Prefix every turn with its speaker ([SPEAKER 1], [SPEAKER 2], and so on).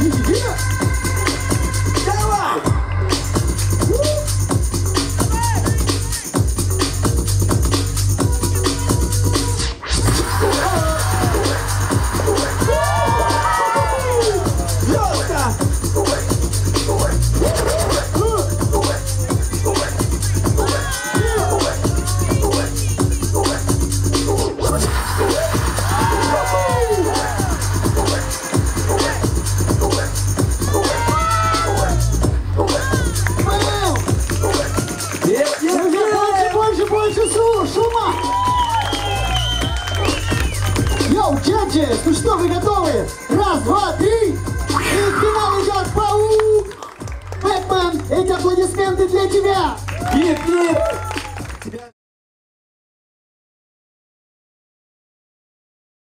[SPEAKER 1] Yeah. Шума! Йоу, Джеджес, ну что, вы готовы? Раз, два, три! И в финал идет паук! Бэтмен, эти аплодисменты для тебя!
[SPEAKER 2] Кіт, кіт!